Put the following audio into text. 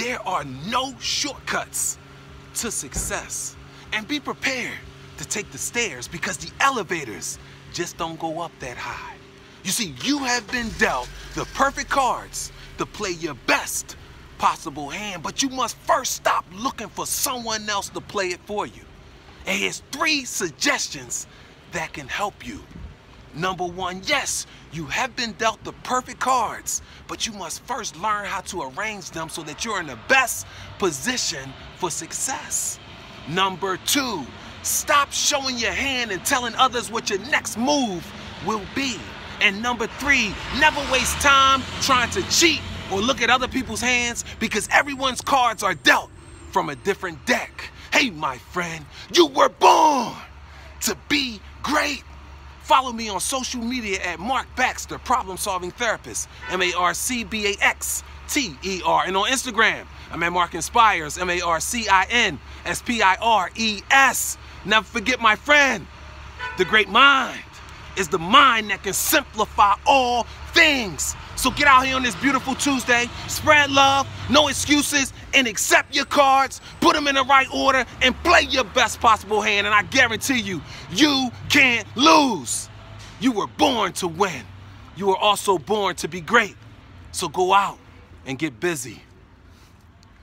there are no shortcuts to success. And be prepared to take the stairs because the elevators just don't go up that high. You see, you have been dealt the perfect cards to play your best possible hand, but you must first stop looking for someone else to play it for you. And here's three suggestions that can help you. Number one, yes, you have been dealt the perfect cards, but you must first learn how to arrange them so that you're in the best position for success. Number two, stop showing your hand and telling others what your next move will be. And number three, never waste time trying to cheat or look at other people's hands because everyone's cards are dealt from a different deck. Hey, my friend, you were born to be great. Follow me on social media at Marc Baxter, Problem Solving Therapist, M A R C B A X T E R. And on Instagram, I'm at Marc Inspires, M A R C I N S P I R E S. Never forget, my friend, the great mind is the mind that can simplify all things. So get out here on this beautiful Tuesday, spread love, no excuses, and accept your cards, put them in the right order, and play your best possible hand. And I guarantee you, you can't lose. You were born to win. You were also born to be great. So go out and get busy.